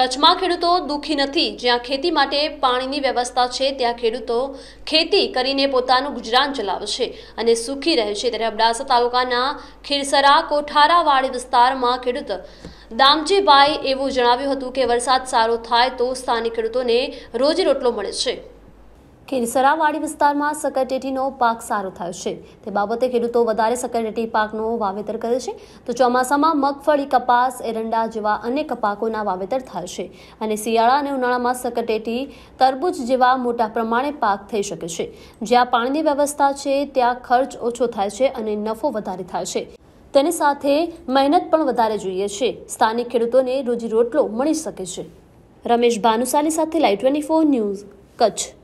કચ્છમાં ખેડૂતો દુઃખી નથી. જ્યાં ખેતી માટે પાણીની વ્યવસ્થા છે, ત્યાં ખેડૂતો ખેતી કરીને પોતાનું ગુજરાન ચલાવે છે અને સુખી રહે છે ત્યારે અબડાસા તાલુકાના ખીરસરા કોઠારાવાડી વિસ્તારમાં ખેડૂત દામજીભાઈ એવું જણાવ્યું હતું કે વરસાદ સારો થાય તો સ્થાનિક ખેડૂતોને રોજી રોટલો મળે છે. ખીરસરાવાડી વિસ્તારમાં સકરટેટીનો પાક સારો થયો છે. તે બાબતે ખેડૂતો વધારે સકરટેટી પાકનું વાવેતર કરે છે. તો ચોમાસામાં મગફળી, કપાસ, એરંડા જેવા અનેક પાકોના વાવેતર થાય છે. અને શિયાળા અને ઉનાળામાં સકરટેટી તરબૂચ જેવા મોટા પ્રમાણે પાક થઈ શકે છે. જ્યાં પાણીની વ્યવસ્થા છે, ત્યાં ખર્ચ ઓછો થાય છે અને નફો વધારે થાય છે. તેની સાથે મહેનત પણ વધારે જોઈએ છે. સ્થાનિક ખેડૂતોને રોજી રોટલો મળી શકે છે. રમેશ ભાનુશાલી સાથે live twenty four news Kutch.